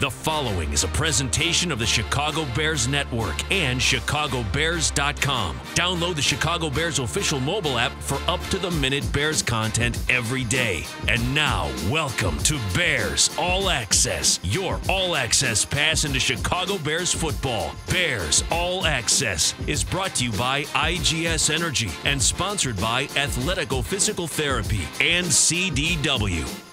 The following is a presentation of the Chicago Bears Network and ChicagoBears.com. Download the Chicago Bears official mobile app for up to the minute Bears content every day. And now, welcome to Bears All Access, your all access pass into Chicago Bears football. Bears All Access is brought to you by IGS Energy and sponsored by Athletico Physical Therapy and CDW.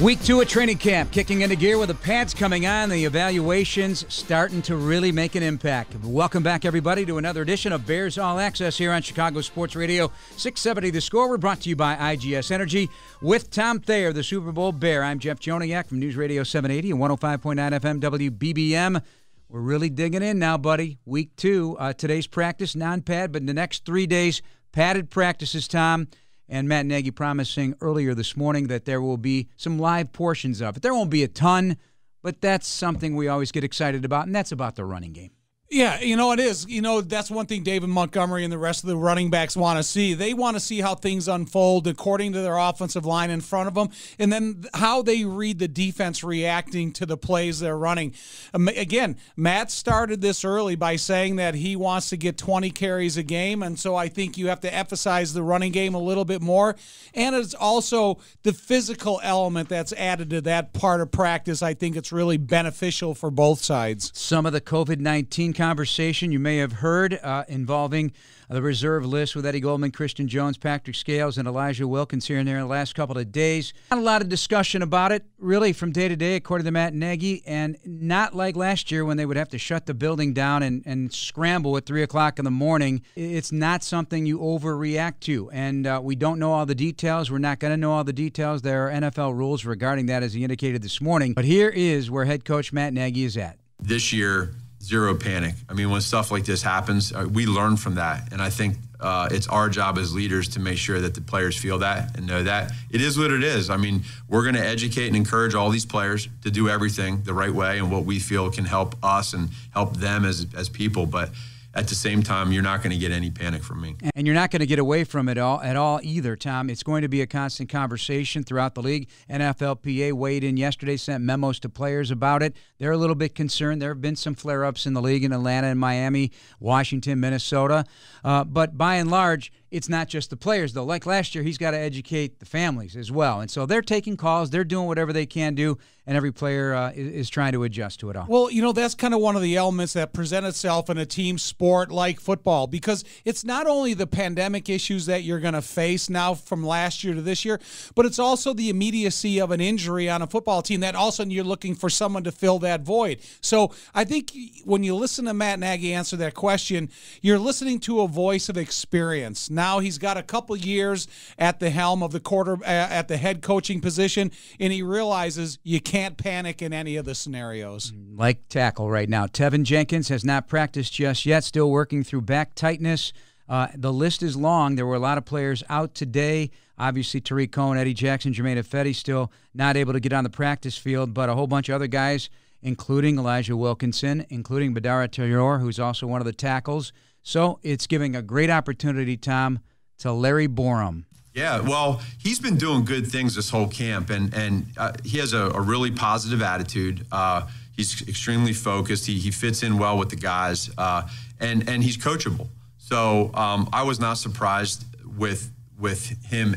Week two of training camp, kicking into gear with the pads coming on, the evaluations starting to really make an impact. Welcome back, everybody, to another edition of Bears All Access here on Chicago Sports Radio 670 The Score. We're brought to you by IGS Energy with Tom Thayer, the Super Bowl Bear. I'm Jeff Joniak from News Radio 780 and 105.9 FM WBBM. We're really digging in now, buddy. Week two, uh, today's practice, non pad, but in the next three days, padded practices, Tom and Matt Nagy promising earlier this morning that there will be some live portions of it. There won't be a ton, but that's something we always get excited about, and that's about the running game. Yeah, you know it is. You know that's one thing David Montgomery and the rest of the running backs want to see. They want to see how things unfold according to their offensive line in front of them, and then how they read the defense reacting to the plays they're running. Um, again, Matt started this early by saying that he wants to get 20 carries a game, and so I think you have to emphasize the running game a little bit more. And it's also the physical element that's added to that part of practice. I think it's really beneficial for both sides. Some of the COVID 19 conversation you may have heard uh, involving the reserve list with Eddie Goldman, Christian Jones, Patrick Scales, and Elijah Wilkins here and there in the last couple of days. Not a lot of discussion about it, really, from day to day, according to Matt Nagy, and not like last year when they would have to shut the building down and, and scramble at 3 o'clock in the morning. It's not something you overreact to, and uh, we don't know all the details. We're not going to know all the details. There are NFL rules regarding that, as he indicated this morning. But here is where head coach Matt Nagy is at. This year, zero panic. I mean, when stuff like this happens, uh, we learn from that. And I think uh, it's our job as leaders to make sure that the players feel that and know that it is what it is. I mean, we're going to educate and encourage all these players to do everything the right way and what we feel can help us and help them as, as people. But at the same time, you're not going to get any panic from me. And you're not going to get away from it all at all either, Tom. It's going to be a constant conversation throughout the league. NFLPA weighed in yesterday, sent memos to players about it. They're a little bit concerned. There have been some flare-ups in the league in Atlanta and Miami, Washington, Minnesota. Uh, but by and large, it's not just the players though. Like last year, he's got to educate the families as well, and so they're taking calls. They're doing whatever they can do, and every player uh, is, is, trying to adjust to it all. Well, you know that's kind of one of the elements that present itself in a team sport like football because it's not only the pandemic issues that you're going to face now from last year to this year, but it's also the immediacy of an injury on a football team that all of a sudden you're looking for someone to fill that void. So I think when you listen to Matt Nagy answer that question, you're listening to a voice of experience now he's got a couple years at the helm of the quarter uh, at the head coaching position, and he realizes you can't panic in any of the scenarios. Like tackle right now, Teven Jenkins has not practiced just yet, still working through back tightness. Uh, the list is long. There were a lot of players out today. Obviously, Tarik Cohen, Eddie Jackson, Germain Ifedi still not able to get on the practice field, but a whole bunch of other guys, including Elijah Wilkinson, including Badara Traore, who's also one of the tackles. So it's giving a great opportunity, Tom, to Larry Borom. Yeah, well, he's been doing good things this whole camp, and and uh, he has a, a, really positive attitude. Uh, he's extremely focused. He, he fits in well with the guys, uh, and and he's coachable. So um, I was not surprised with with him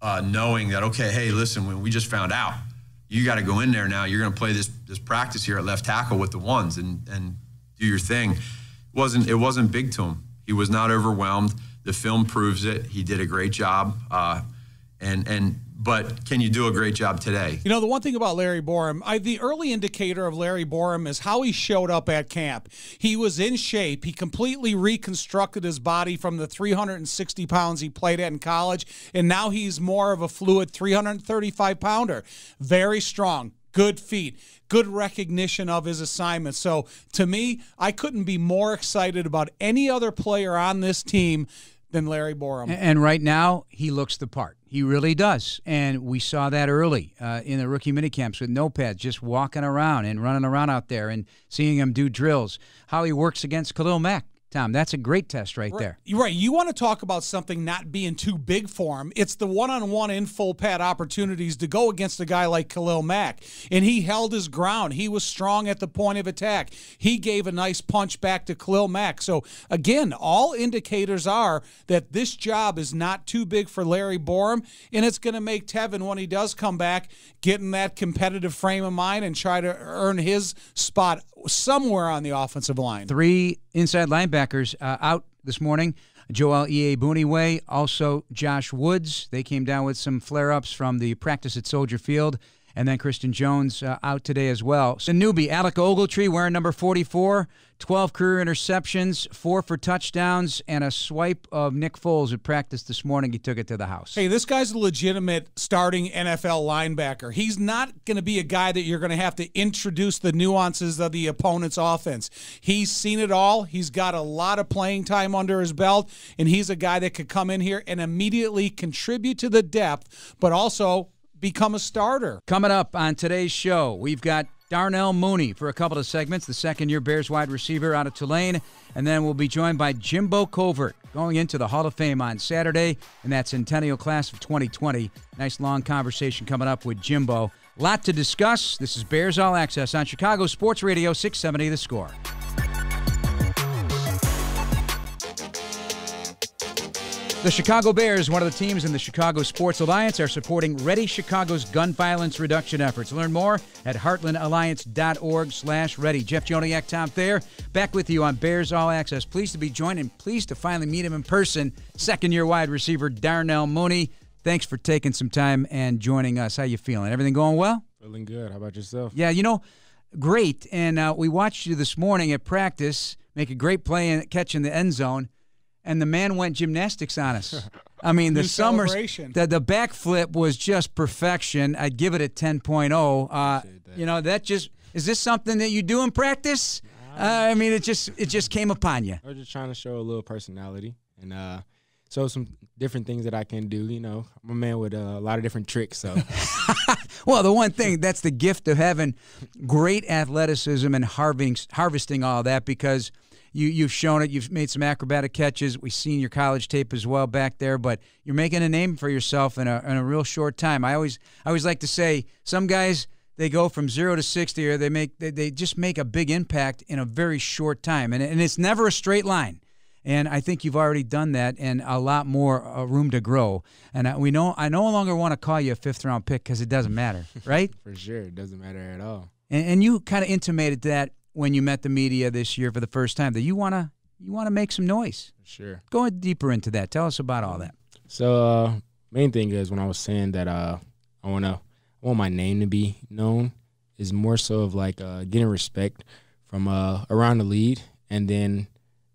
uh, knowing that. Okay, hey, listen, when we just found out, you got to go in there now. You're going to play this this practice here at left tackle with the ones and and do your thing wasn't it wasn't big to him. He was not overwhelmed. The film proves it. He did a great job. Uh, and and but can you do a great job today? You know, the one thing about Larry Borom, I, the early indicator of Larry Borom is how he showed up at camp. He was in shape. He completely reconstructed his body from the 360 pounds he played at in college, and now he's more of a fluid 335 pounder. Very strong, good feet, good recognition of his assignment. So to me, I couldn't be more excited about any other player on this team than Larry Borom. And right now, he looks the part. He really does. And we saw that early uh, in the rookie minicamps with no pads, just walking around and running around out there and seeing him do drills. How he works against Khalil Mack Tom. That's a great test right, Right. there. You're right. You want to talk about something not being too big for him. It's the one-on-one in full pad opportunities to go against a guy like Khalil Mack, and he held his ground. He was strong at the point of attack. He gave a nice punch back to Khalil Mack. So again, all indicators are that this job is not too big for Larry Borom, and it's going to make Teven when he does come back get in that competitive frame of mind and try to earn his spot somewhere on the offensive line. Three inside linebackers uh, out this morning. Joel Iyiegbuniwe also Josh Woods. They came down with some flare ups from the practice at Soldier Field. And then Christian Jones uh, out today as well. So, newbie, Alec Ogletree wearing number 44, 12 career interceptions, four for touchdowns, and a swipe of Nick Foles at practice this morning. He took it to the house. Hey, this guy's a legitimate starting NFL linebacker. He's not going to be a guy that you're going to have to introduce the nuances of the opponent's offense. He's seen it all. He's got a lot of playing time under his belt, and he's a guy that could come in here and immediately contribute to the depth, but also become a starter. Coming up on today's show, we've got Darnell Mooney for a couple of segments, the second year Bears wide receiver out of Tulane. And then we'll be joined by Jimbo Covert going into the Hall of Fame on Saturday in that Centennial class of 2020. Nice long conversation coming up with Jimbo. Lot to discuss. This is Bears All Access on Chicago Sports Radio 670 The Score. The Chicago Bears, one of the teams in the Chicago Sports Alliance, are supporting Ready Chicago's gun violence reduction efforts. Learn more at heartlandalliance.org slash ready. Jeff Joniak, Tom Thayer, back with you on Bears All Access. Pleased to be joined and pleased to finally meet him in person. Second-year wide receiver Darnell Mooney. Thanks for taking some time and joining us. How you feeling? Everything going well? Feeling good. How about yourself? Yeah, you know, great. And uh, we watched you this morning at practice make a great play and catch in the end zone and the man went gymnastics on us. I mean, the summer the the backflip was just perfection. I'd give it a 10.0. Uh, you know, that just is this something that you do in practice? Uh, I mean, it just it just came upon you. I was just trying to show a little personality and uh, show some different things that I can do. You know, I'm a man with uh, a lot of different tricks, so Well, the one thing that's the gift of having great athleticism and harvesting harvesting all that because you you've shown it. You've made some acrobatic catches. We've seen your college tape as well back there, but you're making a name for yourself in a in a real short time. I always I always like to say some guys they go from zero to sixty or they make they, they just make a big impact in a very short time, and and it's never a straight line. And I think you've already done that, and a lot more uh, room to grow. And I, we know I no longer want to call you a fifth round pick because it doesn't matter, right? for sure, it doesn't matter at all. and, and you kind of intimated that when you met the media this year for the first time that you wanna you wanna make some noise. Sure. Go deeper into that. Tell us about all that. So uh, main thing is when I was saying that uh, I wanna I want my name to be known is more so of like uh, getting respect from uh, around the lead, and then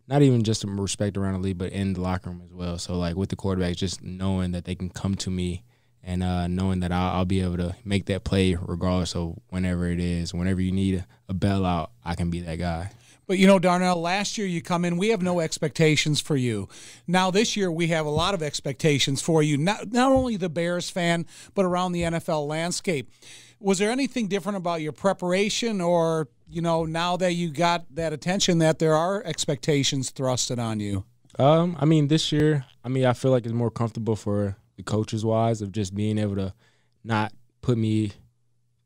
not even just some respect around the league, but in the locker room as well. So like with the quarterbacks, just knowing that they can come to me and uh, knowing that I'll, I'll be able to make that play regardless of whenever it is. Whenever you need a, a bailout, I can be that guy. But you know, Darnell, last year you come in, we have no expectations for you. Now this year we have a lot of expectations for you. Not not only the Bears fan, but around the NFL landscape. Was there anything different about your preparation or, you know, now that you got that attention that there are expectations thrusted on you? Um, I mean, this year, I mean, I feel like it's more comfortable for the coaches wise of just being able to not put me,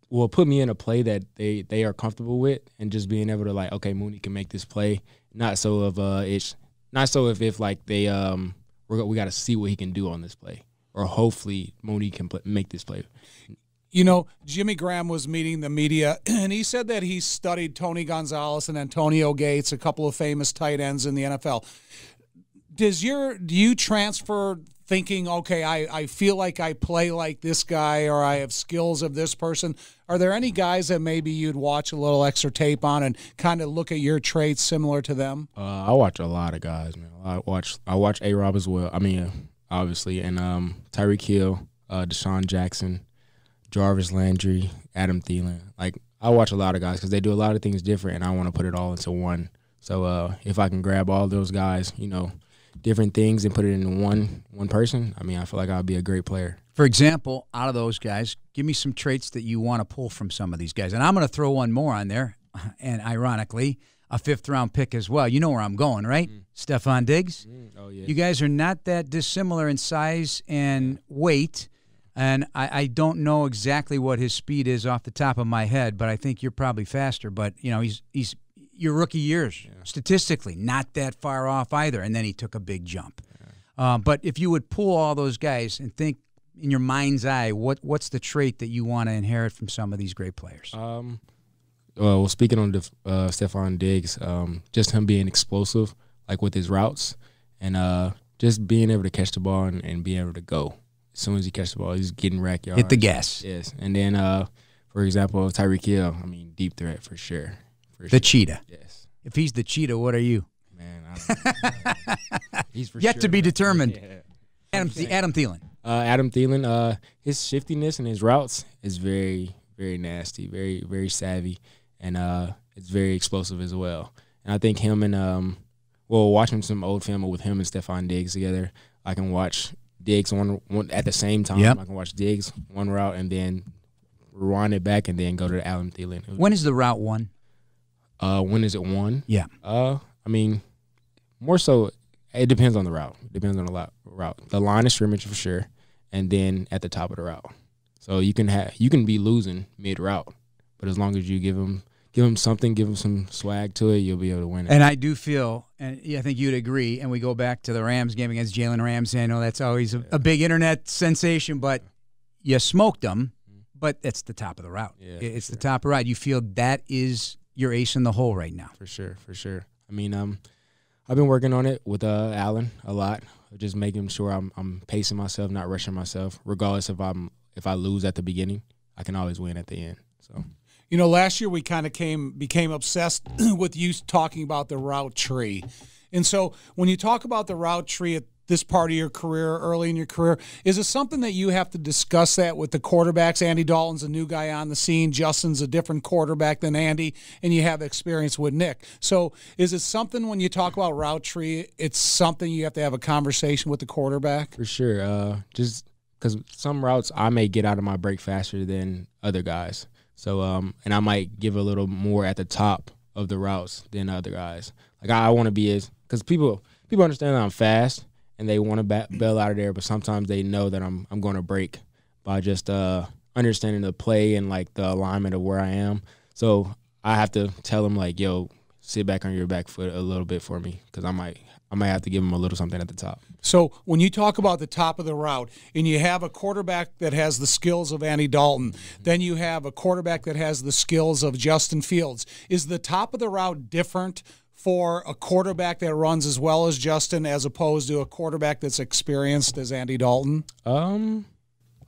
well, put me in a play that they they are comfortable with, and just being able to like, okay, Mooney can make this play. Not so of uh, it's not so if if like they um we're, we got to see what he can do on this play, or hopefully Mooney can pl- make this play. You know, Jimmy Graham was meeting the media, and he said that he studied Tony Gonzalez and Antonio Gates, a couple of famous tight ends in the NFL. Does your do you transfer thinking, okay, I, I feel like I play like this guy or I have skills of this person? Are there any guys that maybe you'd watch a little extra tape on and kind of look at your traits similar to them? Uh, I watch a lot of guys, man. I watch I watch A Rob as well. I mean, obviously, and um, Tyreek Hill, uh, DeSean Jackson, Jarvis Landry, Adam Thielen. Like I watch a lot of guys because they do a lot of things different, and I want to put it all into one. So uh, if I can grab all those guys, you know, different things and put it in one one person, I mean, I feel like I'll be a great player. For example, out of those guys, give me some traits that you want to pull from some of these guys. And I'm going to throw one more on there. And ironically, a fifth round pick as well. You know where I'm going, right? Mm. Stefon Diggs. Mm. Oh yeah. You guys are not that dissimilar in size and weight. And I, I, don't know exactly what his speed is off the top of my head, but I think you're probably faster. But you know, he's he's your rookie years yeah. statistically not that far off either. And then he took a big jump. Yeah. Uh, but if you would pull all those guys and think in your mind's eye, what what's the trait that you want to inherit from some of these great players? Um, well, speaking on uh, Stefon Diggs, um, just him being explosive, like with his routes, and uh, just being able to catch the ball and, and being able to go. As soon as he catches the ball, he's getting rack yards. Hit the gas. Yes, and then uh, for example, Tyreek Hill. I mean, deep threat for sure. For the sure. cheetah. Yes. If he's the cheetah, what are you? Man, I he's for yet sure, to be man. determined. Yeah. Adam Adam Thielen. Uh, Adam Thielen, uh, his shiftiness and his routes is very, very nasty, very, very savvy, and uh, it's very explosive as well. And I think him and um, well, watching some old film with him and Stefon Diggs together, I can watch Diggs one, one at the same time. Yep. I can watch Diggs one route and then rewind it back and then go to Adam Thielen. When is the route one? Uh, when is it one? Yeah. Uh, I mean, more so, it depends on the route. It depends on the lot route. The line of scrimmage for sure, and then at the top of the route. So you can have you can be losing mid route, but as long as you give them give them something, give them some swag to it, you'll be able to win it. And I do feel, and I think you'd agree. And we go back to the Rams game against Jalen Ramsey. I know that's always a, a big internet sensation, but you smoked them. But it's the top of the route. Yeah, it's sure. the top of the route. You feel that is your ace in the hole right now. For sure, for sure. I mean, um, I've been working on it with uh Allen a lot, just making sure I'm I'm pacing myself, not rushing myself. Regardless if I'm if I lose at the beginning, I can always win at the end. So. You know, last year we kind of came became obsessed with you talking about the route tree. And so when you talk about the route tree at this part of your career, early in your career, is it something that you have to discuss that with the quarterbacks? Andy Dalton's a new guy on the scene. Justin's a different quarterback than Andy, and you have experience with Nick. So is it something when you talk about route tree, it's something you have to have a conversation with the quarterback? For sure. Uh, just because some routes I may get out of my break faster than other guys. So, um, and I might give a little more at the top of the routes than other guys. Like I, I want to be as because people people understand that I'm fast and they want to ba- bail out of there, but sometimes they know that I'm I'm going to break by just uh, understanding the play and like the alignment of where I am. So I have to tell them like, yo, sit back on your back foot a little bit for me because I might I might have to give them a little something at the top. So when you talk about the top of the route and you have a quarterback that has the skills of Andy Dalton, then you have a quarterback that has the skills of Justin Fields. Is the top of the route different for a quarterback that runs as well as Justin as opposed to a quarterback that's experienced as Andy Dalton? Um,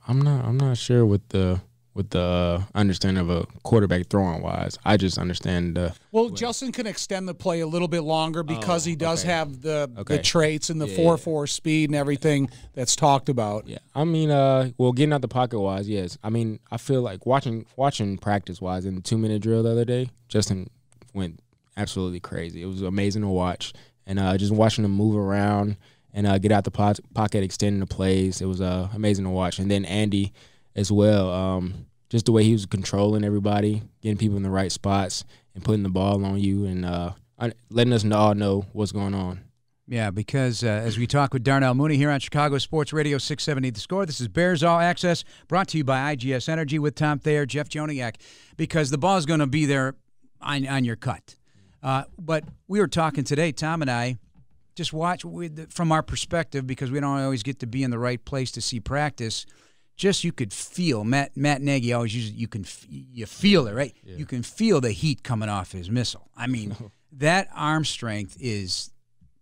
I'm not. I'm not sure with the with the understanding of a quarterback throwing wise. I just understand the. Well, Justin can extend the play a little bit longer because Oh, he does okay. have the Okay. the traits and the Yeah, four yeah. four speed and everything that's talked about. Yeah, I mean, uh, well, getting out the pocket wise, yes. I mean, I feel like watching watching practice wise in the two minute drill the other day, Justin went absolutely crazy. It was amazing to watch, and uh, just watching him move around and uh, get out the pot- pocket, extending the plays. It was uh, amazing to watch. And then Andy as well, um, just the way he was controlling everybody, getting people in the right spots, and putting the ball on you, and uh, letting us all know what's going on. Yeah, because uh, as we talk with Darnell Mooney here on Chicago Sports Radio 670 The Score, this is Bears All Access brought to you by IGS Energy with Tom Thayer, Jeff Joniak, because the ball is going to be there on, on your cut. Uh, but we were talking today, Tom and I, just watch with, from our perspective because we don't always get to be in the right place to see practice. Just you could feel Matt Matt Nagy always uses you can f- you feel it right. You can feel the heat coming off his missile. I mean, that arm strength is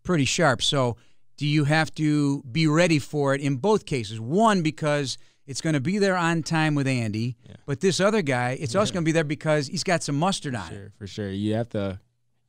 pretty sharp. So, do you have to be ready for it in both cases? One, because it's going to be there on time with Andy, but this other guy, it's also going to be there because he's got some mustard on it. Sure, for sure. You have to,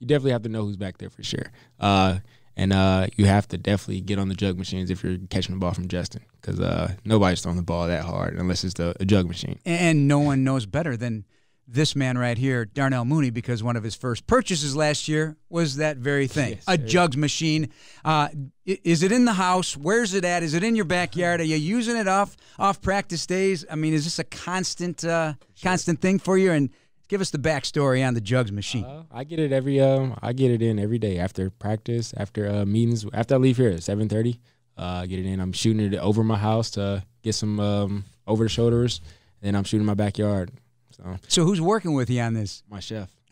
you definitely have to know who's back there for sure. Uh, and uh, you have to definitely get on the jug machines if you're catching the ball from Justin, because uh, nobody's throwing the ball that hard unless it's the a jug machine. And no one knows better than this man right here, Darnell Mooney, because one of his first purchases last year was that very thing Yes, a jugs machine. Uh, is it in the house? Where's it at? Is it in your backyard? Are you using it off off practice days? I mean, is this a constant uh, constant thing for you? And Give us the backstory on the jugs machine. Uh, I get it every um I get it in every day after practice, after uh, meetings, after I leave here at seven thirty. Uh, get it in. I'm shooting it over my house to get some um, over the shoulders, and then I'm shooting my backyard. So so who's working with you on this? my chef.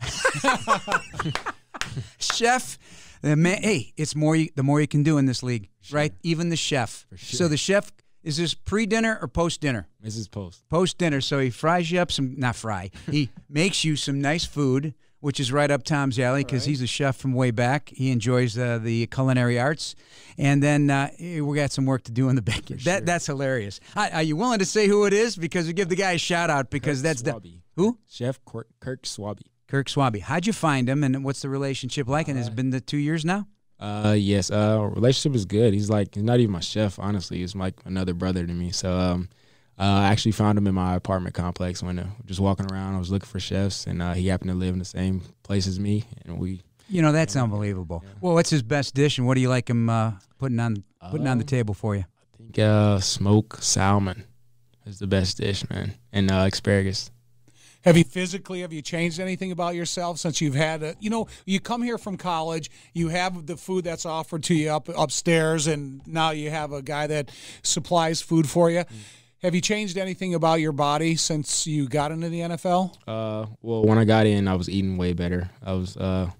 chef. The man, hey, it's more. You, the more you can do in this league, right? Even the chef. sure. So the chef is this pre-dinner or post-dinner? This is Post. Post-dinner. So he fries you up some, not fry. He makes you some nice food, which is right up Tom's alley because he's a chef from way back. He enjoys uh, the culinary arts, and then uh, we got some work to do in the back. That that's hilarious. Are are you willing to say who it is? Because we give the guy a shout out because Kirk that's the who Chef Kirk, Kirk Swaby. Kirk Swaby. How'd you find him, and what's the relationship like? And it's been the two years now. Uh, yes. Uh, relationship is good. He's like he's not even my chef. Honestly, he's like another brother to me. So um, uh, I actually found him in my apartment complex when uh, just walking around. I was looking for chefs, and uh, he happened to live in the same place as me, and we. You know that's unbelievable. Well, what's his best dish, and what do you like him uh, putting on putting on the table for you? I think uh, smoked salmon is the best dish, man, and uh, asparagus. Have you physically have you changed anything about yourself since you've had a you know you come here from college you have the food that's offered to you up upstairs and now you have a guy that supplies food for you. Have you changed anything about your body since you got into the NFL? Uh, well, when I got in, I was eating way better. I was uh,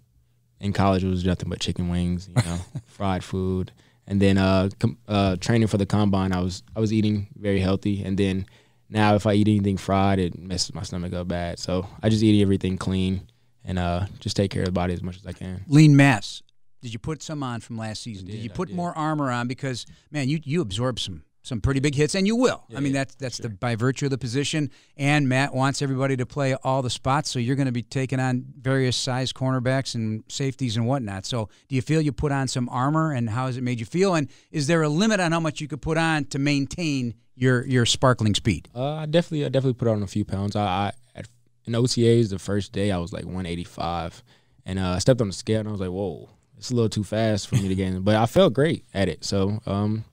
in college. It was nothing but chicken wings, you know, fried food, and then uh, com- uh, training for the combine. I was I was eating very healthy, and then now if I eat anything fried, it messes my stomach up bad. So I just eat everything clean and uh, just take care of the body as much as I can. Lean mass. Did you put some on from last season? did, did, you put did. more armor on? Because man, you you absorb some some pretty big hits, and you will. I mean, yeah, that's that's the by virtue of the position. And Matt wants everybody to play all the spots, so you're going to be taking on various size cornerbacks and safeties and whatnot. So, do you feel you put on some armor, and how has it made you feel? And is there a limit on how much you could put on to maintain your your sparkling speed? Uh, I definitely, I definitely put on a few pounds. I, I at, in OTAs the first day I was like 185, and uh, I stepped on the scale and I was like, whoa, it's a little too fast for me to gain. But I felt great at it, so um,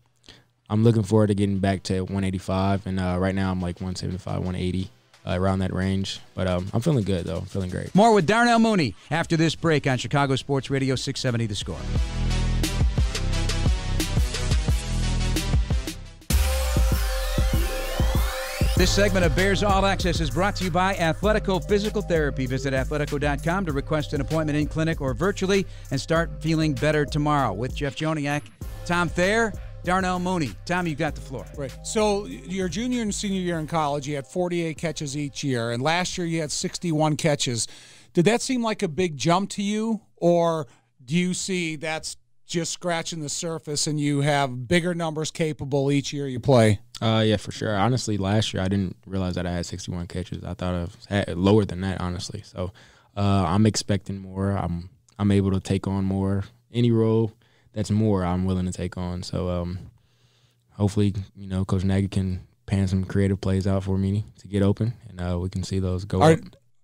I'm looking forward to getting back to 185. And uh, right now I'm like 175, 180, uh, around that range. But um, I'm feeling good though. I'm feeling great. More with Darnell Mooney after this break on Chicago Sports Radio 670 The Score. This segment of Bears All Access is brought to you by Athletico Physical Therapy. Visit athletico.com to request an appointment in clinic or virtually and start feeling better tomorrow. With Jeff Joniak, Tom Thayer, Darnell Mooney. Tom, you got the floor. Right. So your junior and senior year in college, you had 48 catches each year, and last year you had 61 catches. Did that seem like a big jump to you, or do you see that's just scratching the surface and you have bigger numbers capable each year you play? Uh, yeah, for sure. Honestly, last year I didn't realize that I had 61 catches. I thought I had lower than that, honestly. So uh, I'm expecting more. I'm I'm able to take on more. Any role that's more, I'm willing to take on. So um, hopefully, you know, Coach Nagy can pan some creative plays out for me to get open, and uh, we can see those go Are, up.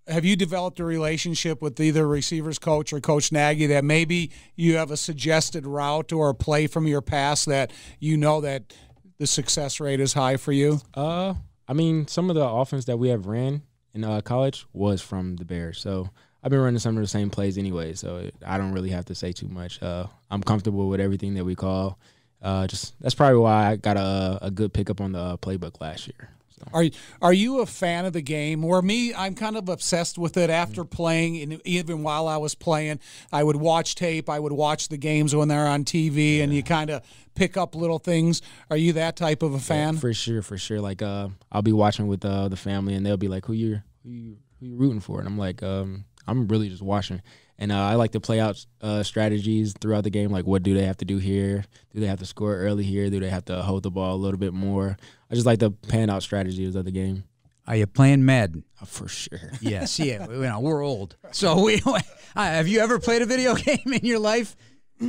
Have you developed a relationship with either receivers coach or Coach Nagy that maybe you have a suggested route or a play from your past that you know that the success rate is high for you? Uh, I mean, some of the offense that we have ran in uh, college was from the Bears, so I've been running some of the same plays anyway. So I don't really have to say too much. Uh, I'm comfortable with everything that we call. Uh, just that's probably why I got a, a good pickup on the uh, playbook last year. Are are you a fan of the game? Or me, I'm kind of obsessed with it after playing, and even while I was playing, I would watch tape. I would watch the games when they're on TV, and you kind of pick up little things. Are you that type of a fan? For sure, for sure. Like uh, I'll be watching with uh, the family, and they'll be like, "Who you who you who you rooting for?" And I'm like, um, "I'm really just watching." And uh, I like to play out uh, strategies throughout the game. Like, what do they have to do here? Do they have to score early here? Do they have to hold the ball a little bit more? I just like to pan out strategies of the game. Are you playing Madden? Uh, for sure. Yes, yeah. You know, we're old. So we have you ever played a video game in your life?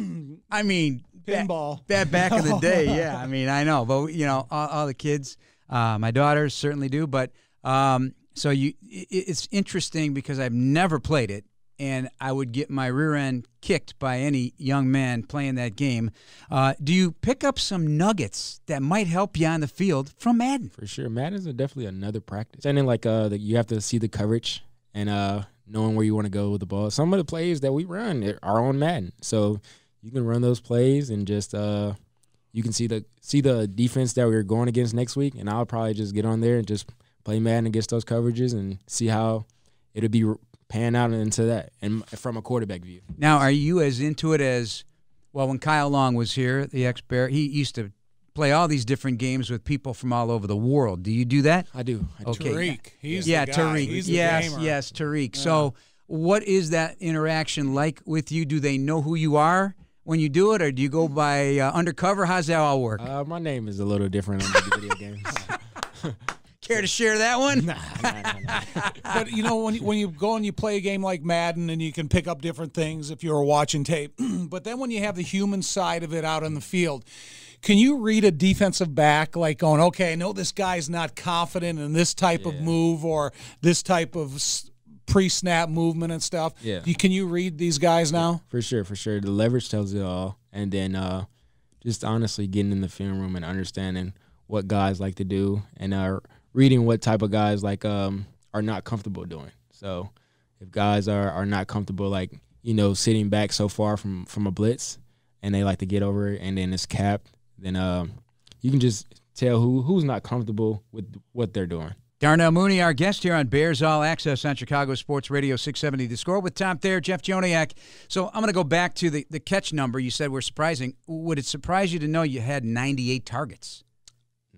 I mean, Pinball. That back in the day, yeah. I mean, I know, but you know, all, all the kids, uh, my daughters certainly do. But um, so you, it, it's interesting because I've never played it, and I would get my rear end kicked by any young man playing that game. Uh, do you pick up some nuggets that might help you on the field from Madden? For sure, Madden's a definitely another practice. And then like uh, the, you have to see the coverage and uh, knowing where you want to go with the ball. Some of the plays that we run are on Madden, so you can run those plays and just uh, you can see the see the defense that we're going against next week, and I'll probably just get on there and just play Madden against those coverages and see how it'll be pan out into that and from a quarterback view. Now, are you as into it as well? When Kyle Long was here, the ex Bear, he used to play all these different games with people from all over the world. Do you do that? I do. I do. Okay. Tarik. He's yeah, the guy. Tarik. He's the yes, gamer. yes, Tarik. So, what is that interaction like with you? Do they know who you are when you do it, or do you go by uh, undercover? How's that all work? Uh, my name is a little different on the video games. Care to share that one? But you know when you, when you go and you play a game like Madden and you can pick up different things if you're watching tape. but then when you have the human side of it out on the field, can you read a defensive back like going, okay, I know this guy's not confident in this type of move or this type of pre-snap movement and stuff. Yeah. You, can you read these guys now? For sure, for sure. The leverage tells it all. And then uh, just honestly getting in the film room and understanding what guys like to do and uh, reading what type of guys like um, are not comfortable doing. So if guys are, are not comfortable like, you know, sitting back so far from, from a blitz and they like to get over it and then it's capped, then um, you can just tell who who's not comfortable with what they're doing. Darnell Mooney, our guest here on Bears All Access on Chicago Sports Radio 670 The Score with Tom Thayer, Jeff Joniak. So I'm going to go back to the, the catch number. You said were surprising. Would it surprise you to know you had 98 targets?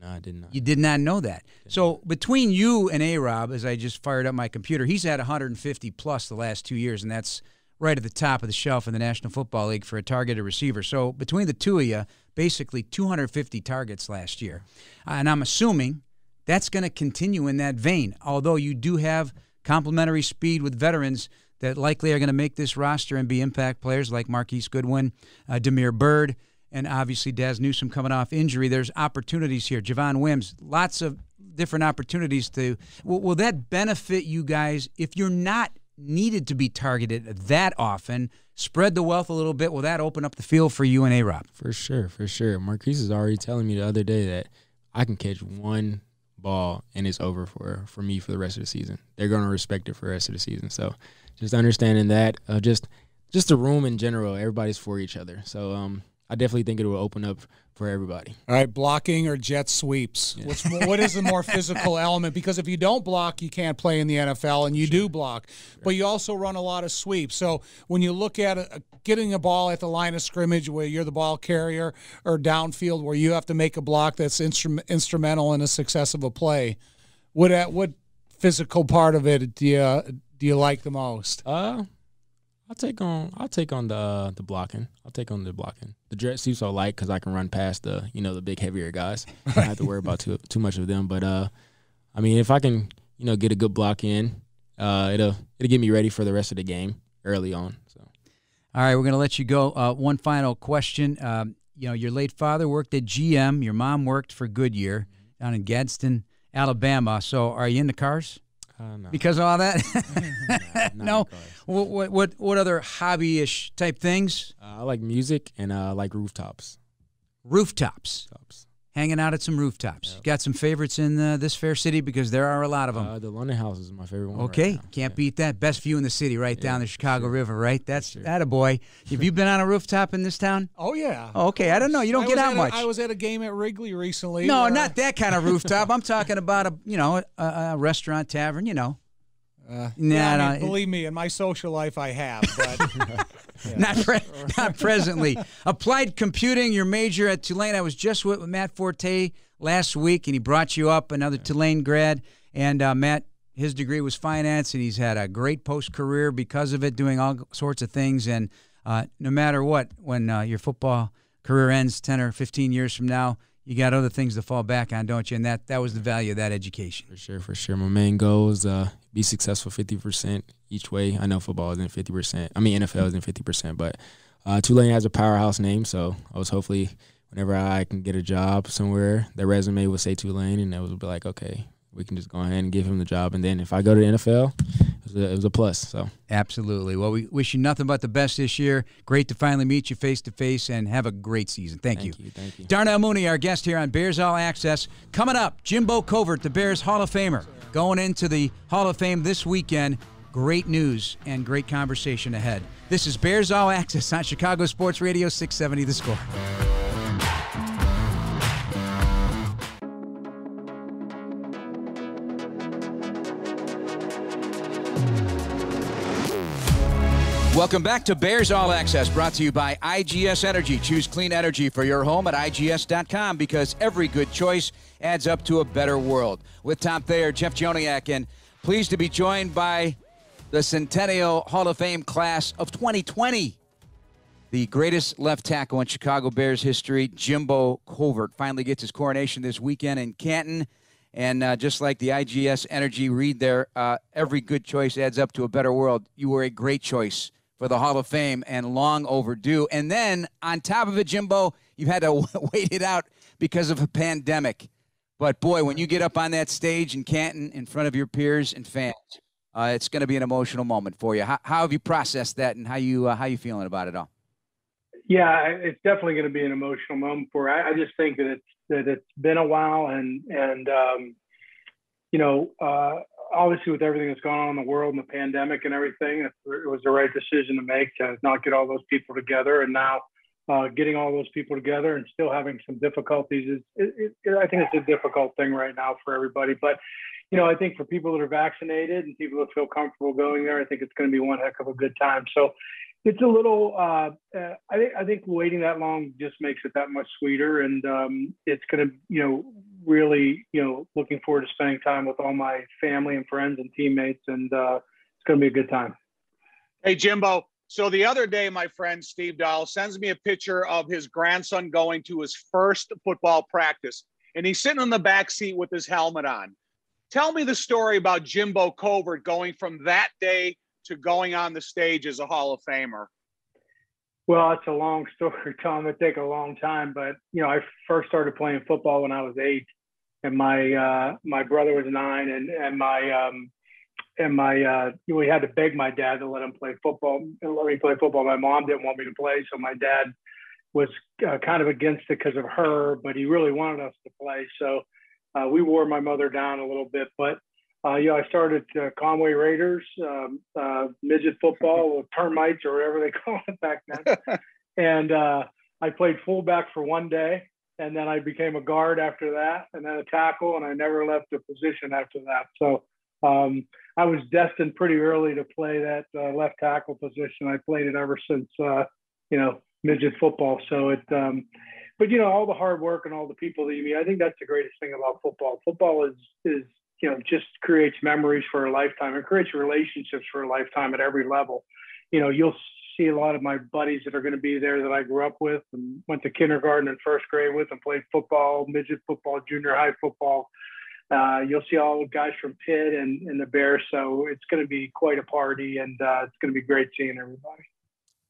No, I did not. You did not know that. So between you and A Rob, as I just fired up my computer, he's had 150 plus the last two years, and that's right at the top of the shelf in the National Football League for a targeted receiver. So between the two of you, basically 250 targets last year. And I'm assuming that's going to continue in that vein, although you do have complementary speed with veterans that likely are going to make this roster and be impact players like Marquise Goodwin, uh, Damiere Byrd, and obviously Dazz Newsome coming off injury. There's opportunities here. Javon Wims, lots of different opportunities to. Will, will that benefit you guys if you're not needed to be targeted that often? Spread the wealth a little bit. Will that open up the field for you and A Rob? For sure, for sure. Marquise is already telling me the other day that I can catch one ball and it's over for for me for the rest of the season. They're going to respect it for the rest of the season. So just understanding that, uh, just just the room in general, everybody's for each other. So um, I definitely think it will open up for everybody. All right, blocking or jet sweeps. What's more, what is the more physical element? Because if you don't block, you can't play in the NFL, and you do block, but you also run a lot of sweeps. So when you look at a, getting a ball at the line of scrimmage, where you're the ball carrier, or downfield, where you have to make a block that's instrum- instrumental in the success of a play, what at what physical part of it do you do you like the most? Uh, I'll take on I'll take on the uh, the blocking. I'll take on the blocking. The jet suits are light because I can run past the you know the big heavier guys. I don't have to worry about too too much of them. But uh, I mean if I can you know get a good block in, uh, it'll it'll get me ready for the rest of the game early on. So All right, we're going to let you go. Uh, one final question. Um, you know, your late father worked at GM. Your mom worked for Goodyear down in Gadsden, Alabama. So, are you into cars uh, no, because of all that? not no. What, what what what other hobby-ish type things? Uh, I like music and uh, I like rooftops. Rooftops. Tops. Hanging out at some rooftops. Got some favorites in uh, this fair city because there are a lot of them. Uh, the London House is my favorite one. right Okay, now. can't Yeah. beat that. Best view in the city, right down the Chicago sure. River, right? That's sure. that a boy. Have you been on a rooftop in this town? Oh yeah. Oh, okay, I don't know. You don't I get out much. I was at a game at Wrigley recently. No, not that kind of rooftop. I'm talking about a you know a, a restaurant tavern. You know, Uh, Nah, yeah, I no, mean, it- believe me, in my social life, I have. But not pre- not presently. Applied computing, your major at Tulane. I was just with Matt Forte last week, and he brought you up another Tulane grad. And uh, Matt, his degree was finance, and he's had a great post career because of it, doing all sorts of things. And uh, no matter what, when uh, your football career ends ten or fifteen years from now. You got other things to fall back on, don't you? And that, that was the value of that education. For sure, for sure. My main goal is uh, be successful fifty percent each way. I know football isn't fifty percent. I mean NFL isn't fifty percent, but uh, Tulane has a powerhouse name, so I was hopefully whenever I can get a job somewhere, the resume would say Tulane, and it would be like, okay, we can just go ahead and give him the job. And then if I go to the NFL, was a, it was a plus. So Absolutely. Well, we wish you nothing but the best this year. Great to finally meet you face to face and have a great season. Thank, thank you, thank you. Darnell Mooney, our guest here on Bears All Access. Coming up, Jimbo Covert, the Bears Hall of Famer, going into the Hall of Fame this weekend. Great news and great conversation ahead. This is Bears All Access on Chicago Sports Radio 670 The Score. Welcome back to Bears All Access, brought to you by IGS Energy. Choose clean energy for your home at IGS.com because every good choice adds up to a better world. With Tom Thayer, Jeff Joniak, and pleased to be joined by the Centennial Hall of Fame class of 2020. The greatest left tackle in Chicago Bears history, Jimbo Covert, finally gets his coronation this weekend in Canton. And uh, just like the IGS Energy read there, uh, every good choice adds up to a better world. You were a great choice for the Hall of Fame and long overdue. And then on top of it, Jimbo, you've had to wait it out because of a pandemic. But boy, when you get up on that stage in Canton in front of your peers and fans, uh, it's going to be an emotional moment for you. How, how have you processed that, and how you uh, how you feeling about it all? Yeah, it's definitely going to be an emotional moment for. I, I just think that it's that it's been a while, and and um, you know, uh, obviously with everything that's gone on in the world and the pandemic and everything, it, was the right decision to make to not get all those people together. And now uh, getting all those people together and still having some difficulties is, it, it, I think it's a difficult thing right now for everybody. But, you know, I think for people that are vaccinated and people that feel comfortable going there, I think it's going to be one heck of a good time. So it's a little, uh, uh, I, think, I think waiting that long just makes it that much sweeter. And um, it's going to, you know, really, you know, looking forward to spending time with all my family and friends and teammates, and uh, it's going to be a good time. Hey, Jimbo. So the other day, my friend Steve Dahl sends me a picture of his grandson going to his first football practice, and he's sitting in the back seat with his helmet on. Tell me the story about Jimbo Covert going from that day to going on the stage as a Hall of Famer. Well, it's a long story, Tom. It take a long time, but you know, I first started playing football when I was eight, and my uh, my brother was nine, and and my um, and my uh, we had to beg my dad to let him play football and let me play football. My mom didn't want me to play, so my dad was uh, kind of against it because of her, but he really wanted us to play. So uh, we wore my mother down a little bit, but uh, yeah, I started uh, Conway Raiders, um, uh, midget football, termites or whatever they call it back then, and uh, I played fullback for one day, and then I became a guard after that, and then a tackle, and I never left the position after that. So um, I was destined pretty early to play that uh, left tackle position. I played it ever since uh, you know midget football. So it, um, but you know all the hard work and all the people that you meet. I think that's the greatest thing about football. Football is is you know just creates memories for a lifetime. It creates relationships for a lifetime at every level. You know you'll see a lot of my buddies that are going to be there that I grew up with and went to kindergarten and first grade with and played football, midget football, junior high football. Uh, you'll see all the guys from Pitt and, and the Bears. So it's going to be quite a party and uh, it's going to be great seeing everybody.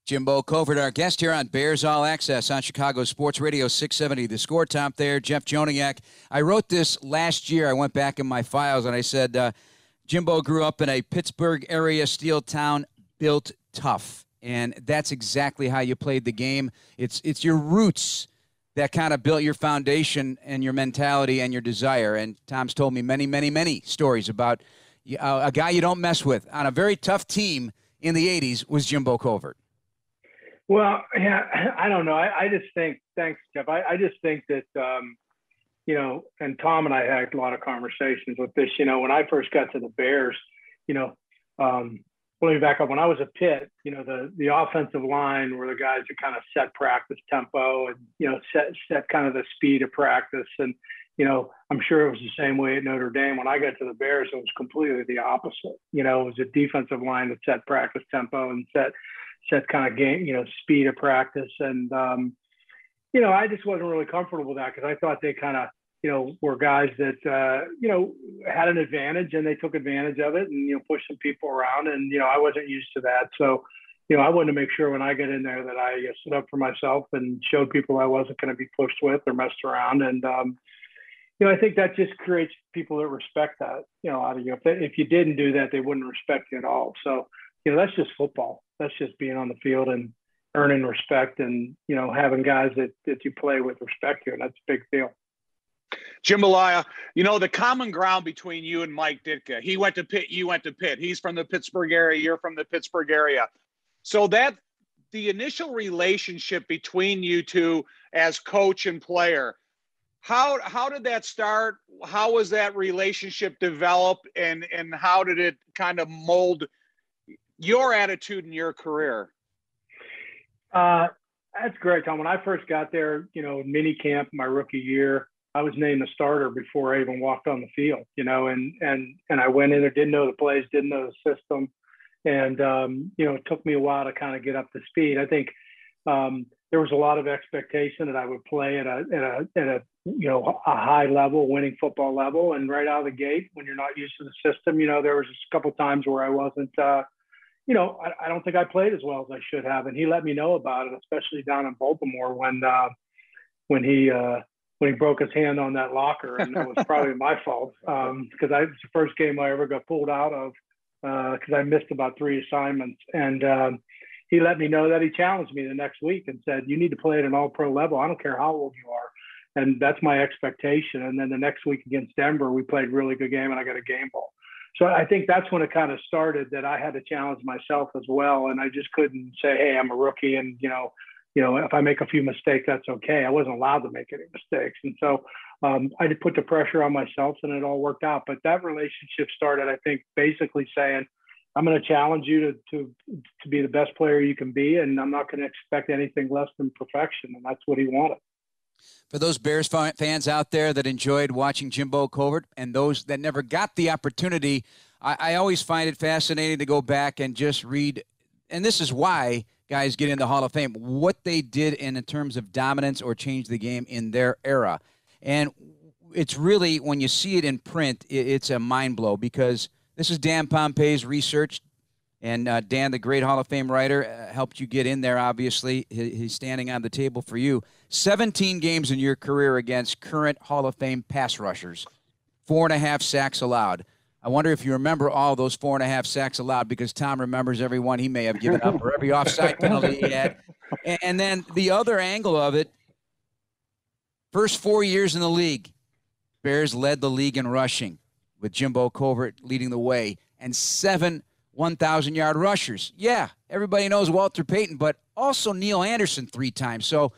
Jimbo Covert, our guest here on Bears All Access on Chicago Sports Radio 670. The score Tom Thayer, Jeff Joniak. I wrote this last year. I went back in my files and I said, uh, Jimbo grew up in a Pittsburgh area steel town built tough and that's exactly how you played the game. It's it's your roots that kind of built your foundation and your mentality and your desire. And Tom's told me many, many, many stories about uh, a guy you don't mess with on a very tough team in the '80s was Jimbo Covert. Well, yeah, I don't know. I, I just think, thanks, Jeff. I, I just think that, um, you know, and Tom and I had a lot of conversations with this. You know, when I first got to the Bears, you know, um, let me back up. When I was a Pitt, you know, the the offensive line were the guys that kind of set practice tempo and you know set set kind of the speed of practice. And you know, I'm sure it was the same way at Notre Dame. When I got to the Bears, it was completely the opposite. You know, it was a defensive line that set practice tempo and set set kind of game, you know, speed of practice. And um, you know, I just wasn't really comfortable with that because I thought they kind of you know, were guys that, uh, you know, had an advantage and they took advantage of it and, you know, pushed some people around. And, you know, I wasn't used to that. So, you know, I wanted to make sure when I get in there that I uh, stood up for myself and showed people I wasn't going to be pushed with or messed around. And, um, you know, I think that just creates people that respect that, you know, out of you. If, they, if you didn't do that, they wouldn't respect you at all. So, you know, that's just football. That's just being on the field and earning respect and, you know, having guys that, that you play with respect you. And that's a big deal. Jambalaya, you know, the common ground between you and Mike Ditka, he went to Pitt, you went to Pitt. He's from the Pittsburgh area, you're from the Pittsburgh area. So that the initial relationship between you two as coach and player, how how did that start? How was that relationship develop and and how did it kind of mold your attitude in your career? Uh, that's great, Tom. When I first got there, you know, mini camp my rookie year, I was named a starter before I even walked on the field, you know, and and and I went in there, didn't know the plays, didn't know the system, and um, you know, it took me a while to kind of get up to speed. I think um, there was a lot of expectation that I would play at a at a at a you know a high level, winning football level, and right out of the gate, when you're not used to the system, you know, there was a couple times where I wasn't. Uh, you know, I, I, don't think I played as well as I should have, and he let me know about it, especially down in Baltimore when uh, when he uh, when he broke his hand on that locker, and that was probably my fault because um, I was the first game I ever got pulled out of because uh, I missed about three assignments, and um, he let me know that he challenged me the next week and said, "You need to play at an All-Pro level. I don't care how old you are." And that's my expectation. And then the next week against Denver, we played really good game, and I got a game ball. So I think that's when it kind of started that I had to challenge myself as well, and I just couldn't say, "Hey, I'm a rookie," and you know, you know, if I make a few mistakes, that's okay. I wasn't allowed to make any mistakes, and so um, I did put the pressure on myself, and it all worked out. But that relationship started, I think, basically saying, "I'm going to challenge you to to to be the best player you can be, and I'm not going to expect anything less than perfection." And that's what he wanted. For those Bears fans out there that enjoyed watching Jimbo Covert and those that never got the opportunity, I, I always find it fascinating to go back and just read. And this is why guys get in the Hall of Fame, what they did in, terms of dominance or change the game in their era. And it's really, when you see it in print, it, it's a mind blow because this is Dan Pompei's research. And uh, Dan, the great Hall of Fame writer, uh, helped you get in there, obviously. He, he's standing on the table for you. 17 games in your career against current Hall of Fame pass rushers, four and a half sacks allowed. I wonder if you remember all those four and a half sacks allowed because Tom remembers every one he may have given up or every offside penalty he had. And, then the other angle of it first four years in the league, Bears led the league in rushing with Jimbo Covert leading the way and seven 1,000 yard rushers. Yeah, everybody knows Walter Payton, but also Neal Anderson three times. So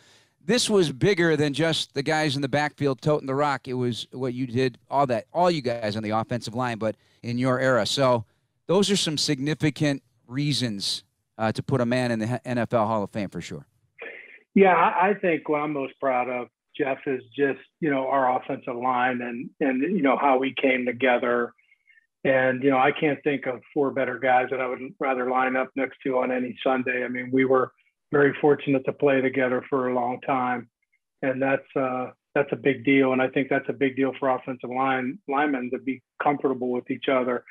this was bigger than just the guys in the backfield toting the rock. It was what you did, all that, all you guys on the offensive line, but in your era. So those are some significant reasons uh, to put a man in the NFL Hall of Fame for sure. Yeah, I think what I'm most proud of, Jeff, is just you know our offensive line and and you know how we came together and, you know, I can't think of four better guys that I would rather line up next to on any Sunday. I mean, we were very fortunate to play together for a long time. And that's, uh, that's a big deal. And I think that's a big deal for offensive line linemen to be comfortable with each other.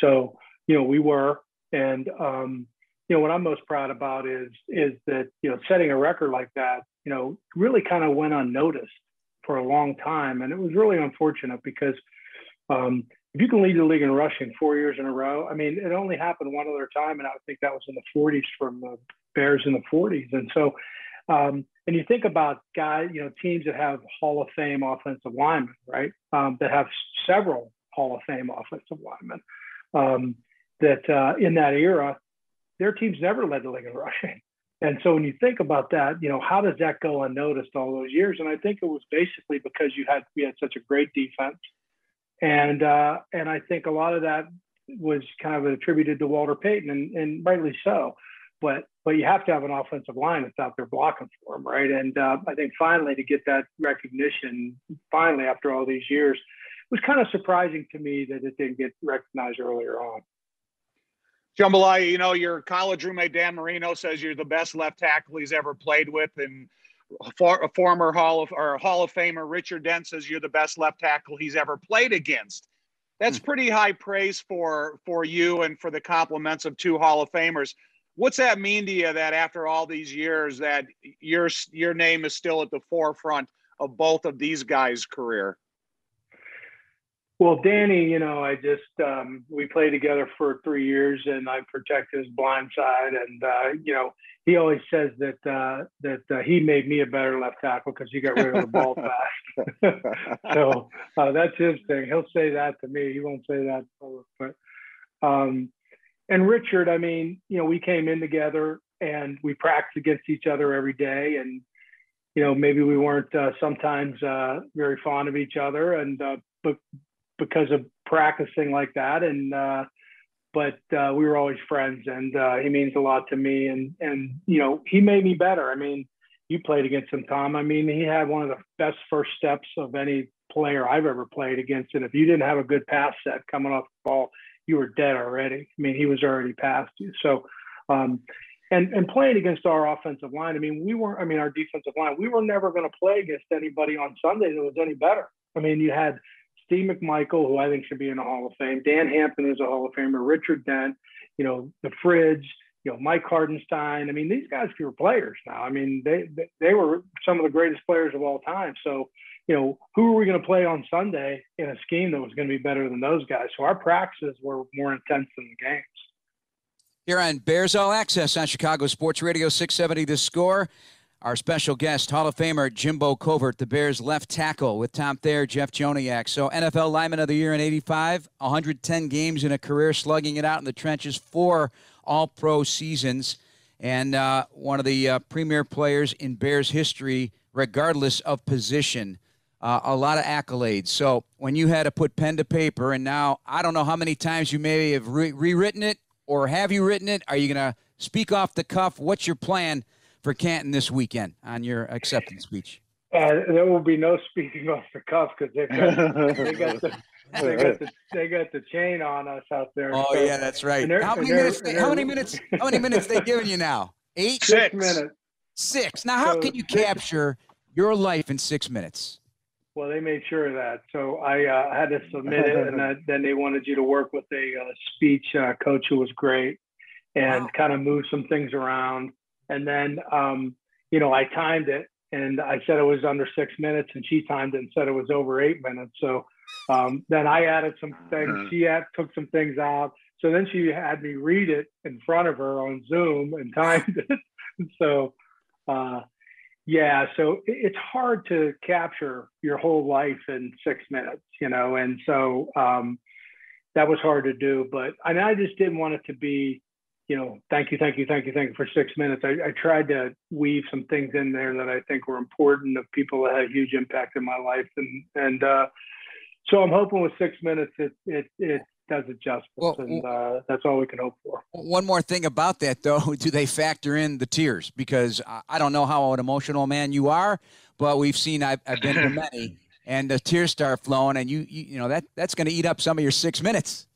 So, you know, we were, and, um, you know, what I'm most proud about is, is that, you know, setting a record like that, you know, really kind of went unnoticed for a long time. And it was really unfortunate because, um, if you can lead the league in rushing four years in a row, I mean, it only happened one other time, and I think that was in the 40s from the Bears in the 40s. And so, um, and you think about guys, you know, teams that have Hall of Fame offensive linemen, right? Um, that have several Hall of Fame offensive linemen. Um, that uh, in that era, their teams never led the league in rushing. And so when you think about that, you know, how does that go unnoticed all those years? And I think it was basically because you had we had such a great defense and uh, and I think a lot of that was kind of attributed to Walter Payton, and, and rightly so. But but you have to have an offensive line that's out there blocking for him, right? And uh, I think finally to get that recognition, finally after all these years, it was kind of surprising to me that it didn't get recognized earlier on. Jambalaya, you know, your college roommate Dan Marino says you're the best left tackle he's ever played with, and for, former Hall of or Hall of Famer Richard Dent says you're the best left tackle he's ever played against. That's hmm. pretty high praise for for you and for the compliments of two Hall of Famers. What's that mean to you that after all these years that your your name is still at the forefront of both of these guys' career? Well, Danny, you know, I just um, we played together for three years, and I protected his blind side, and uh, you know, he always says that uh, that uh, he made me a better left tackle because he got rid of the ball fast. so uh, that's his thing. He'll say that to me. He won't say that, but um, and Richard, I mean, you know, we came in together and we practiced against each other every day, and you know, maybe we weren't uh, sometimes uh, very fond of each other, and uh, but because of practicing like that. And uh, but uh, we were always friends, and uh, he means a lot to me. And and you know, he made me better. I mean, you played against him, Tom. I mean, he had one of the best first steps of any player I've ever played against. And if you didn't have a good pass set coming off the ball, you were dead already. I mean, he was already past you. So. Um, and, and playing against our offensive line, I mean, we weren't, I mean, our defensive line, we were never going to play against anybody on Sunday that was any better. I mean, you had Steve McMichael, who I think should be in the Hall of Fame, Dan Hampton is a Hall of Famer, Richard Dent, you know, the Fridge, you know, Mike Hartenstine. I mean, these guys were players now. I mean, they they were some of the greatest players of all time. So, you know, who are we going to play on Sunday in a scheme that was going to be better than those guys? So our practices were more intense than the games. Here on Bears All Access on Chicago Sports Radio 670 The Score. Our special guest, Hall of Famer Jimbo Covert, the Bears left tackle with Tom Thayer, Jeff Joniak. So NFL Lineman of the Year in 85, 110 games in a career, slugging it out in the trenches, four all-pro seasons, and uh, one of the uh, premier players in Bears history, regardless of position. Uh, a lot of accolades. So when you had to put pen to paper, and now I don't know how many times you may have re- rewritten it, or have you written it? Are you going to speak off the cuff? What's your plan? for Canton this weekend on your acceptance speech? Uh, there will be no speaking off the cuff because they got, they got the they got the they got the chain on us out there. Oh so, yeah, that's right. How many minutes? They, how many minutes? How many minutes they giving you now? Eight. Six, six minutes. Six. Now, how so can you capture your life in six minutes? Well, they made sure of that. So I uh, had to submit it, and then they wanted you to work with a uh, speech uh, coach who was great, and wow. kind of move some things around. And then, um, you know, I timed it and I said it was under six minutes and she timed it and said it was over eight minutes. So um, then I added some things. Uh-huh. She had, took some things out. So then she had me read it in front of her on Zoom and timed it. so, uh, yeah, so it's hard to capture your whole life in six minutes, you know, and so um, that was hard to do. But and I just didn't want it to be you know, thank you, thank you, thank you, thank you for six minutes. I, I, tried to weave some things in there that I think were important of people that had a huge impact in my life, and and uh, so I'm hoping with six minutes it it it does it justice, well, and uh, that's all we can hope for. One more thing about that, though, do they factor in the tears? Because I don't know how an emotional man you are, but we've seen I've, I've been to many, and the tears start flowing, and you you, you know that that's going to eat up some of your six minutes.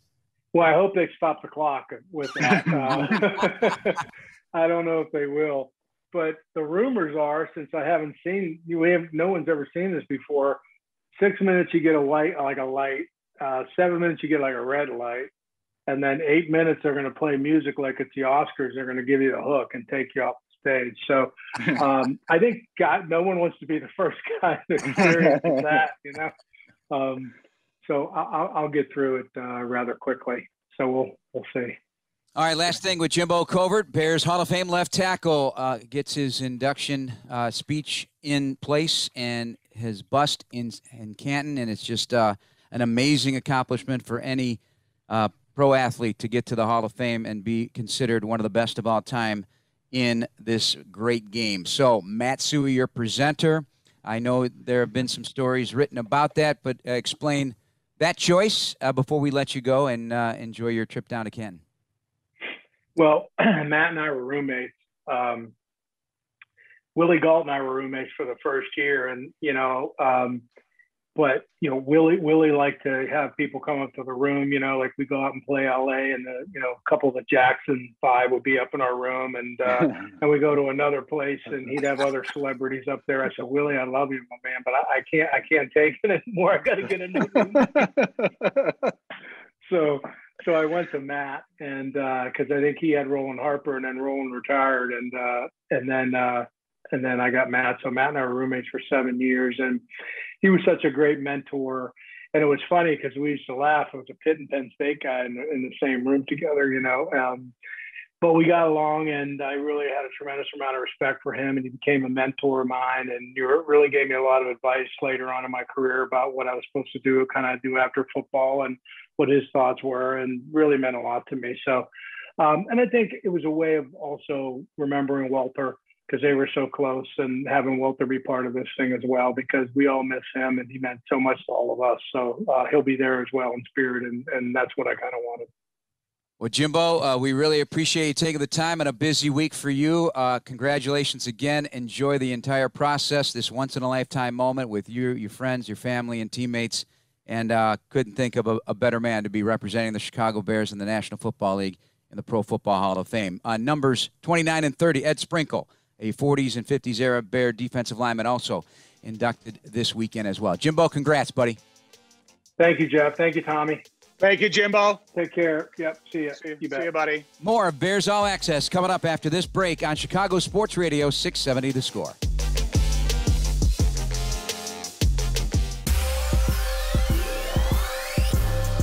Well, I hope they stop the clock with that. Uh, I don't know if they will, but the rumors are since I haven't seen you, have no one's ever seen this before. Six minutes you get a light like a light. Uh, seven minutes you get like a red light, and then eight minutes they're going to play music like it's the Oscars. They're going to give you the hook and take you off the stage. So um, I think God, no one wants to be the first guy to experience that. You know. Um, so I'll, I'll get through it uh, rather quickly. So we'll we'll see. All right, last thing with Jimbo Covert, Bears Hall of Fame left tackle uh, gets his induction uh, speech in place and his bust in in Canton, and it's just uh, an amazing accomplishment for any uh, pro athlete to get to the Hall of Fame and be considered one of the best of all time in this great game. So, Matt Suhey, your presenter. I know there have been some stories written about that, but uh, explain that choice uh, before we let you go and uh, enjoy your trip down to Canton? Well, Matt and I were roommates. Um, Willie Gault and I were roommates for the first year, and you know, um, but you know, Willie Willie liked to have people come up to the room. You know, like we go out and play LA, and the you know, a couple of the Jackson Five would be up in our room, and uh, and we go to another place, and he'd have other celebrities up there. I said, Willie, I love you, my man, but I, I can't I can't take it anymore. I got to get a new room. so so I went to Matt, and because uh, I think he had Roland Harper, and then Roland retired, and uh, and then uh, and then I got Matt. So Matt and I were roommates for seven years, and he was such a great mentor. and it was funny because we used to laugh. It was a Pitt and Penn State guy in, in the same room together, you know. Um, but we got along, and I really had a tremendous amount of respect for him, and he became a mentor of mine. And you really gave me a lot of advice later on in my career about what I was supposed to do, kind of do after football, and what his thoughts were, and really meant a lot to me. So, um, and I think it was a way of also remembering Walter because they were so close, and having Walter be part of this thing as well, because we all miss him, and he meant so much to all of us. So uh, he'll be there as well in spirit, and and that's what I kind of wanted. Well, Jimbo, uh, we really appreciate you taking the time and a busy week for you. Uh, congratulations again. Enjoy the entire process, this once in a lifetime moment with you, your friends, your family, and teammates. And uh, couldn't think of a, a, better man to be representing the Chicago Bears in the National Football League in the Pro Football Hall of Fame. Uh, numbers 29 and 30, Ed Sprinkle, a 40s and 50s era Bear defensive lineman, also inducted this weekend as well. Jimbo, congrats, buddy. Thank you, Jeff. Thank you, Tommy. Thank you, Jimbo. Take care. Yep. See you. See you, you, see you buddy. More of Bears All Access coming up after this break on Chicago Sports Radio 670 The Score.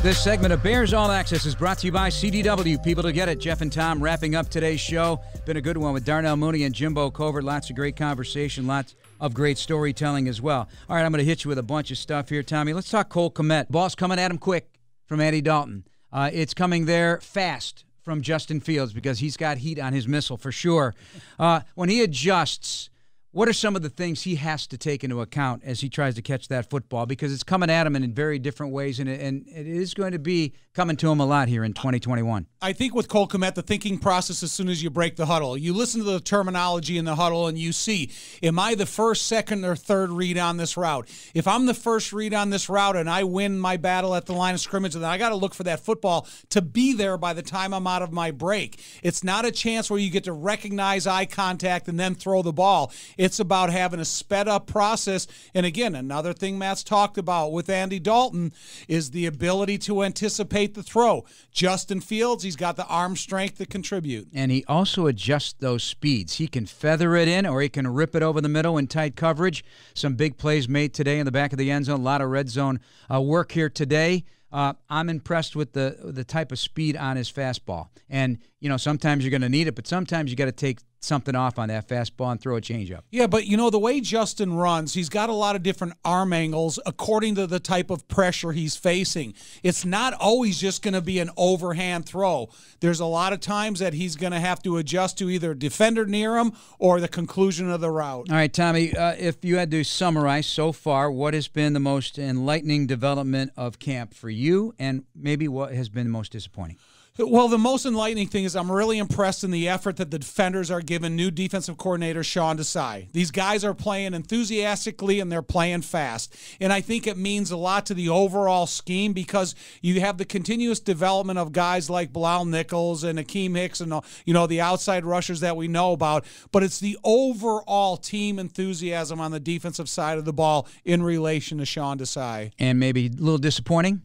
This segment of Bears All Access is brought to you by CDW. People to get it. Jeff and Tom wrapping up today's show. Been a good one with Darnell Mooney and Jimbo Covert. Lots of great conversation, lots of great storytelling as well. All right, I'm going to hit you with a bunch of stuff here, Tommy. Let's talk Cole Kmet. Ball's coming at him quick from Andy Dalton. Uh, it's coming there fast from Justin Fields because he's got heat on his missile for sure. Uh, when he adjusts what are some of the things he has to take into account as he tries to catch that football? Because it's coming at him in very different ways, and it, and it is going to be coming to him a lot here in 2021. I think with Cole Kmet, the thinking process as soon as you break the huddle, you listen to the terminology in the huddle, and you see, am I the first, second, or third read on this route? If I'm the first read on this route and I win my battle at the line of scrimmage, then I got to look for that football to be there by the time I'm out of my break. It's not a chance where you get to recognize eye contact and then throw the ball. About having a sped up process. And again, another thing Matt's talked about with Andy Dalton is the ability to anticipate the throw. Justin Fields, he's got the arm strength to contribute. And he also adjusts those speeds. He can feather it in or he can rip it over the middle in tight coverage. Some big plays made today in the back of the end zone. A lot of red zone uh, work here today. Uh, I'm impressed with the the type of speed on his fastball. And you know, sometimes you're going to need it, but sometimes you got to take something off on that fastball and throw a changeup. Yeah, but you know the way Justin runs, he's got a lot of different arm angles according to the type of pressure he's facing. It's not always just going to be an overhand throw. There's a lot of times that he's going to have to adjust to either a defender near him or the conclusion of the route. All right, Tommy, uh, if you had to summarize so far, what has been the most enlightening development of camp for you, and maybe what has been the most disappointing? Well, the most enlightening thing is I'm really impressed in the effort that the defenders are giving new defensive coordinator Sean Desai. These guys are playing enthusiastically and they're playing fast. And I think it means a lot to the overall scheme because you have the continuous development of guys like Bilal Nichols and Akiem Hicks and you know the outside rushers that we know about, but it's the overall team enthusiasm on the defensive side of the ball in relation to Sean Desai. And maybe a little disappointing?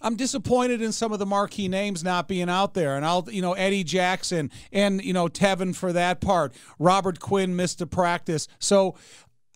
I'm disappointed in some of the marquee names not being out there. And I'll, you know, Eddie Jackson and, you know, Teven for that part. Robert Quinn missed a practice. So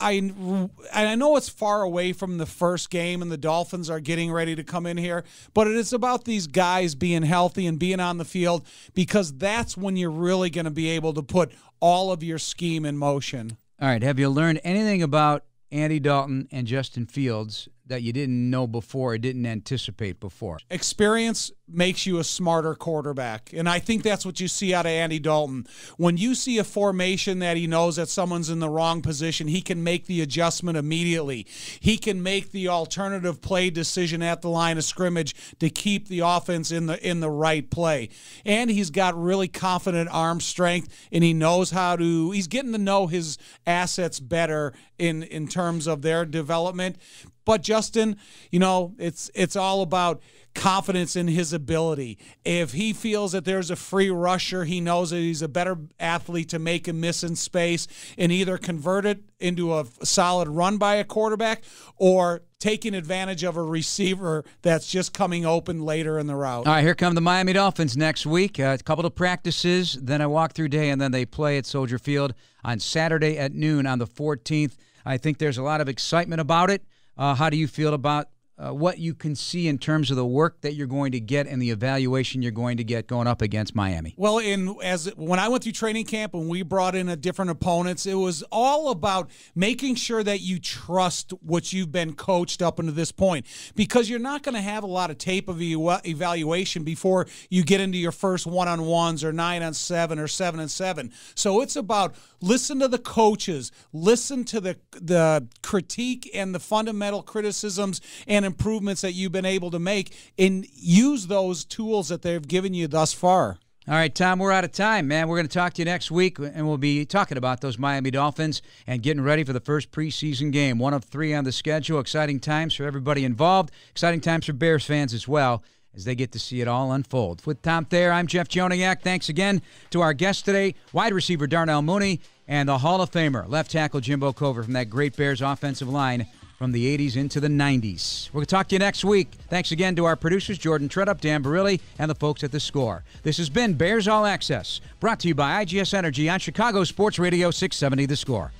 I, and I know it's far away from the first game and the Dolphins are getting ready to come in here, but it is about these guys being healthy and being on the field because that's when you're really going to be able to put all of your scheme in motion. All right. Have you learned anything about Andy Dalton and Justin Fields that you didn't know before or didn't anticipate before? Experience makes you a smarter quarterback. And I think that's what you see out of Andy Dalton. When you see a formation that he knows that someone's in the wrong position, he can make the adjustment immediately. He can make the alternative play decision at the line of scrimmage to keep the offense in the in the right play. And he's got really confident arm strength and he knows how to he's getting to know his assets better in in terms of their development. But Justin, you know, it's it's all about confidence in his ability. If he feels that there's a free rusher, he knows that he's a better athlete to make a miss in space and either convert it into a solid run by a quarterback or taking advantage of a receiver that's just coming open later in the route. All right, here come the Miami Dolphins next week. Uh, a couple of practices, then a walkthrough day, and then they play at Soldier Field on Saturday at noon on the 14th. I think there's a lot of excitement about it. Uh, how do you feel about uh, what you can see in terms of the work that you're going to get and the evaluation you're going to get going up against Miami? Well, in as when I went through training camp and we brought in a different opponents, it was all about making sure that you trust what you've been coached up until this point because you're not going to have a lot of tape of evaluation before you get into your first one-on-ones or 9 on 7 or 7 and 7. So it's about listen to the coaches, listen to the the critique and the fundamental criticisms and improvements that you've been able to make and use those tools that they've given you thus far. All right, Tom, we're out of time, man. We're going to talk to you next week, and we'll be talking about those Miami Dolphins and getting ready for the first preseason game. One of three on the schedule. Exciting times for everybody involved. Exciting times for Bears fans as well as they get to see it all unfold. With Tom Thayer, I'm Jeff Joniak. Thanks again to our guest today, wide receiver Darnell Mooney, and the Hall of Famer, left tackle Jimbo Covert from that great Bears offensive line from the 80s into the 90s. We're going to talk to you next week. Thanks again to our producers, Jordan Tredup, Dan Barilli, and the folks at The Score. This has been Bears All Access, brought to you by IGS Energy on Chicago Sports Radio 670 The Score.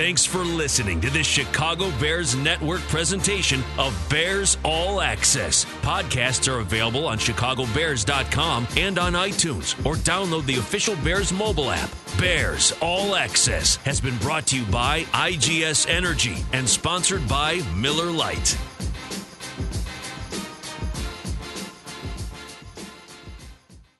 Thanks for listening to this Chicago Bears Network presentation of Bears All Access. Podcasts are available on chicagobears.com and on iTunes, or download the official Bears mobile app. Bears All Access has been brought to you by IGS Energy and sponsored by Miller Lite.